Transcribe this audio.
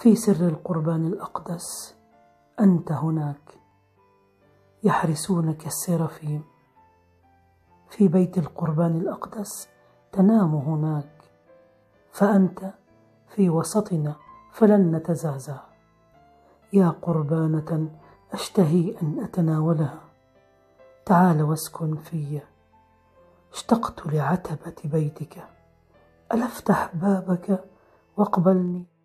في سر القربان الأقدس أنت هناك. يحرسونك السرافيم في بيت القربان الأقدس تنام هناك. فأنت في وسطنا فلن نتزعزع. يا قربانة أشتهي أن أتناولها. تعال واسكن في. اشتقت لعتبة بيتك. ألا افتح بابك واقبلني؟